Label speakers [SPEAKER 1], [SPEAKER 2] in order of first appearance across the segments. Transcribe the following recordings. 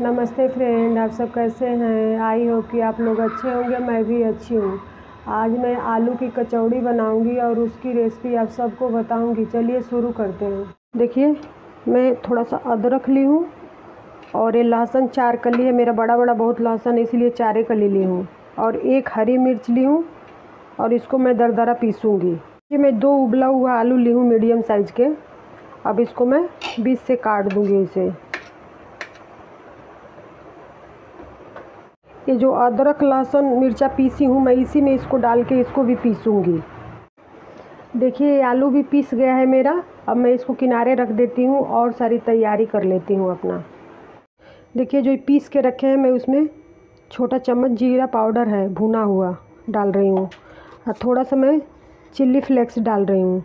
[SPEAKER 1] नमस्ते फ्रेंड, आप सब कैसे हैं? आई हो कि आप लोग अच्छे होंगे, मैं भी अच्छी हूँ। आज मैं आलू की कचौड़ी बनाऊँगी और उसकी रेसिपी आप सबको बताऊँगी। चलिए शुरू करते हैं। देखिए, मैं थोड़ा सा अदरक ली हूँ और ये लहसुन चार कली है। मेरा बड़ा बड़ा बहुत लहसुन इसलिए चारे कली ली हूँ। और एक हरी मिर्च ली हूँ और इसको मैं दरदरा पीसूँगी। ये मैं दो उबला हुआ आलू ली हूँ मीडियम साइज़ के। अब इसको मैं बीस से काट दूँगी इसे। ये जो अदरक, लहसुन, मिर्चा पीसी हूँ मैं, इसी में इसको डाल के इसको भी पीसूँगी। देखिए आलू भी पीस गया है मेरा। अब मैं इसको किनारे रख देती हूँ और सारी तैयारी कर लेती हूँ अपना। देखिए, जो पीस के रखे हैं, मैं उसमें छोटा चम्मच जीरा पाउडर है, भुना हुआ डाल रही हूँ। और थोड़ा सा मैं चिल्ली फ्लेक्स डाल रही हूँ।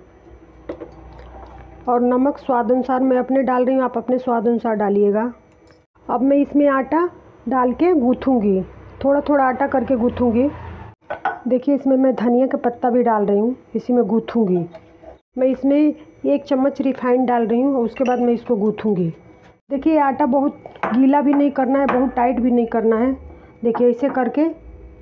[SPEAKER 1] और नमक स्वाद अनुसार मैं अपने डाल रही हूँ, आप अपने स्वाद अनुसार डालिएगा। अब मैं इसमें आटा डाल के गूँथूँगी। थोड़ा थोड़ा आटा करके गूँथूँगी। देखिए, इसमें मैं धनिया का पत्ता भी डाल रही हूँ। इसी में गूँथूँगी। मैं इसमें एक चम्मच रिफाइंड डाल रही हूँ उसके बाद मैं इसको गूँथूँगी। देखिए आटा बहुत गीला भी नहीं करना है, बहुत टाइट भी नहीं करना है। देखिए ऐसे करके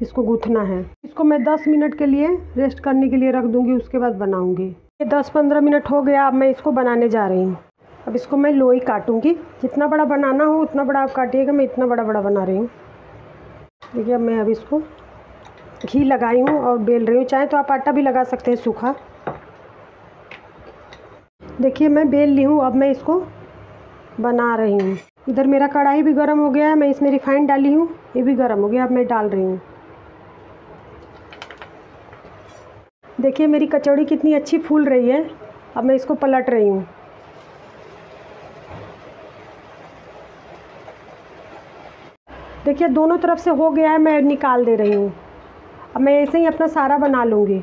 [SPEAKER 1] इसको गूँथना है। इसको मैं 10 मिनट के लिए रेस्ट करने के लिए रख दूँगी, उसके बाद बनाऊँगी। ये 10-15 मिनट हो गया, अब मैं इसको बनाने जा रही हूँ। अब इसको मैं लोई काटूँगी। जितना बड़ा बनाना हो, उतना बड़ा आप काटिएगा। मैं इतना बड़ा बड़ा बना रही हूँ। देखिए, अब मैं अब इसको घी लगाई हूँ और बेल रही हूँ। चाहे तो आप आटा भी लगा सकते हैं सूखा। देखिए, मैं बेल ली हूँ। अब मैं इसको बना रही हूँ। इधर मेरा कढ़ाई भी गर्म हो गया है। मैं इसमें रिफाइंड डाली हूँ। ये भी गर्म हो गया। अब मैं डाल रही हूँ। देखिए, मेरी कचौड़ी कितनी अच्छी फूल रही है। अब मैं इसको पलट रही हूँ। देखिए, दोनों तरफ़ से हो गया है, मैं निकाल दे रही हूँ। अब मैं ऐसे ही अपना सारा बना लूँगी।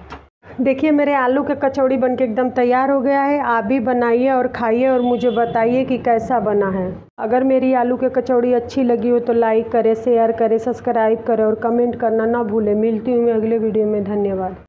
[SPEAKER 1] देखिए, मेरे आलू के कचौड़ी बन के एकदम तैयार हो गया है। आप भी बनाइए और खाइए और मुझे बताइए कि कैसा बना है। अगर मेरी आलू के कचौड़ी अच्छी लगी हो तो लाइक करें, शेयर करें, सब्सक्राइब करें और कमेंट करना ना भूलें। मिलती हूँ मैं अगले वीडियो में। धन्यवाद।